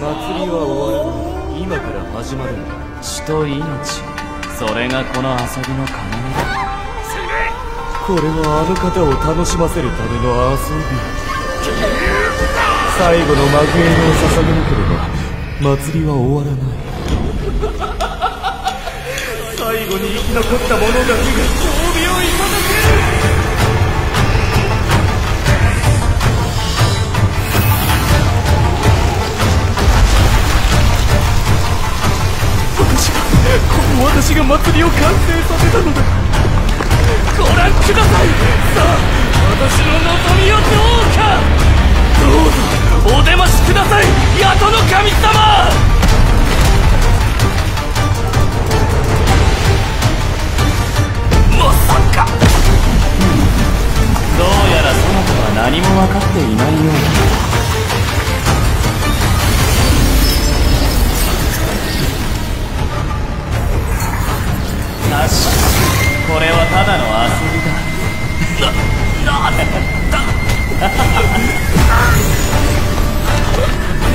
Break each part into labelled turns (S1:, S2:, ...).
S1: 祭りは終わらない。今から始まるんだ
S2: 血と命それがこの遊びの要だ
S1: これはあの方を楽しませるための遊び最後の幕営を捧げなければ祭りは終わらない最後に生き残った者だけが褒美をいただける私が祭りを完成させたのだ。ご覧ください。さあ私の望みはどうか。どうぞお出ましください。ヤトの神様。まさか。
S2: どうやらそなたは何も分かっていないただの遊びだな、なんだ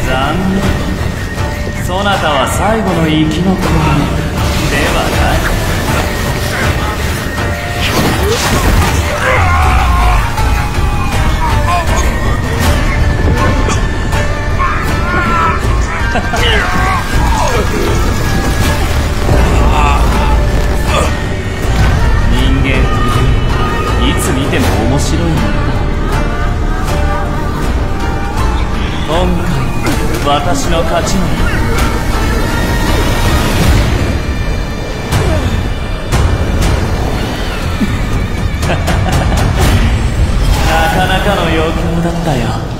S2: 残念。そなたは最後の生き残り。ではない。私の勝ちに。なかなかの要求だったよ。